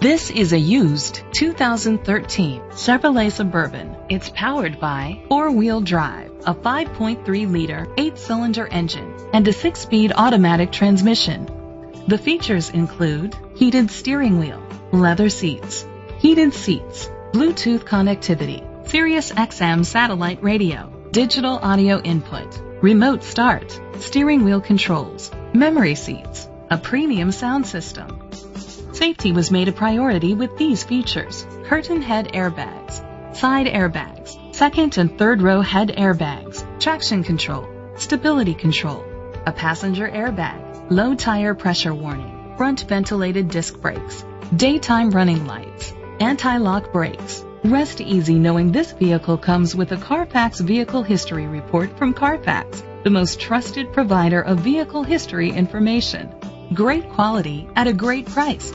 This is a used 2013 Chevrolet Suburban. It's powered by four-wheel drive, a 5.3-liter, eight-cylinder engine, and a six-speed automatic transmission. The features include heated steering wheel, leather seats, heated seats, Bluetooth connectivity, Sirius XM satellite radio, digital audio input, remote start, steering wheel controls, memory seats, a premium sound system, Safety was made a priority with these features. Curtain head airbags, side airbags, second and third row head airbags, traction control, stability control, a passenger airbag, low tire pressure warning, front ventilated disc brakes, daytime running lights, anti-lock brakes. Rest easy knowing this vehicle comes with a Carfax Vehicle History Report from Carfax, the most trusted provider of vehicle history information. Great quality at a great price.